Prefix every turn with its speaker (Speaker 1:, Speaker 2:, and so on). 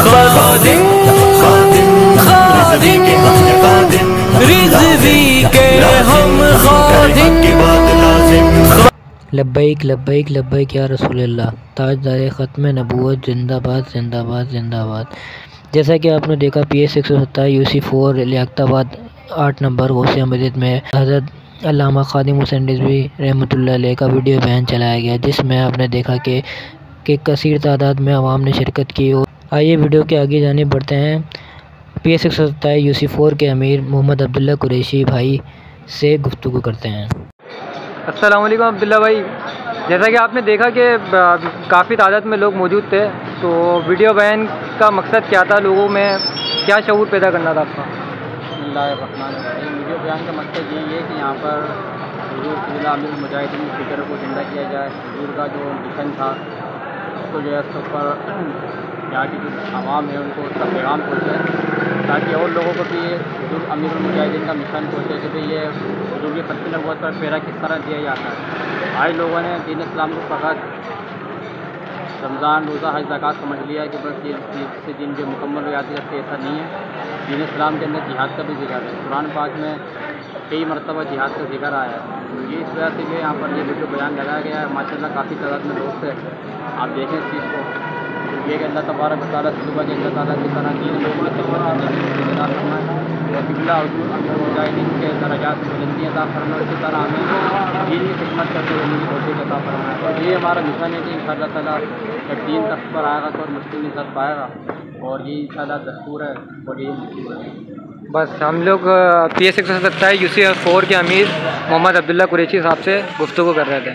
Speaker 1: खादिम खादिम रिजवी के हम खादिम।
Speaker 2: लब्बैक लब्बैक लब्बैक या रसूल ताजदार ख़त्म नबूवत, जिंदाबाद जिंदाबाद जिंदाबाद। जैसा कि आपने देखा पी एस एक सौ सत्ताईस यू सी फोर लियाताबाद आठ नंबर, गौसिया मस्जिद में हज़रत अल्लामा खादिम हुसैन रिजवी रहमतुल्लाह का वीडियो बयान चलाया गया, जिसमें आपने देखा कि कि कसर तादाद में आवाम ने शिरकत की और आइए वीडियो के आगे जाने बढ़ते हैं। पी एस एक सौ सत्ताईस यू सी फोर के अमीर मोहम्मद अब्दुल्ला कुरैशी भाई से गुफ्तु करते हैं।
Speaker 3: अस्सलाम वालेकुम अब्दुल्ला भाई। जैसा कि आपने देखा कि काफ़ी तादाद में लोग मौजूद थे तो वीडियो बयान का मकसद क्या था? लोगों में क्या शूर पैदा करना था आपका?
Speaker 4: वीडियो बयान का मकसद यही है कि यहाँ पर हजूर आमिर मुजाहिदीन फ़िक्र को ज़िंदा किया जाए। हजूर का जो मिशन था उसको जो है उसके ऊपर यहाँ की जो आवाम है उनको उसका पैगाम पहुँचे ताकि और लोगों को भी हजूर अमीर मुजाहिदीन का मिशन पहुँचे कि भाई ये की खत्म नबूत पर फेरा किस तरह दिया जाता है। आज लोगों ने दीन इस्लाम को फ़कत रमज़ान, रोज़ा, हज, ज़क़़त समझ लिया है कि बस ये से दिन जो मुकम्मल जाती है ऐसा नहीं है। दीन इस्लाम के अंदर जिहाद का भी ज़िक्र है। कुरान पाक में कई मरतबा जिहाद का ज़िक्र आया है। ये इस वजह से भी यहाँ पर ये वीडियो बयान लगाया गया है। माशाल्लाह काफ़ी तादाद में लोग थे। आप देखें इस चीज़ को। ये कि अल्लाह तबारक ताली, सुबह के अल्लाह ताली की तरह करने की इंतज़ार फरमाए। और बिल्ला मुजाहिदीन के दराजात में बुलंदी अदा फरमाए इसी तरह हमें दीन की खिदमत करते हुए की कोशिश अदा फरमाए और ये हमारा मिशन है कि इन ताला जब दीन तख्त पर आएगा तो मुश्किल इज़्ज़त पाएगा। और ये इन दस्तूर है, और ये मुश्किल है
Speaker 3: बस, हम लोग पी एस एक सौ सत्ताईस यू सी फोर के अमीर मोहम्मद अब्दुल्ला कुरेशी साहब से गुफ्तु कर रहे थे।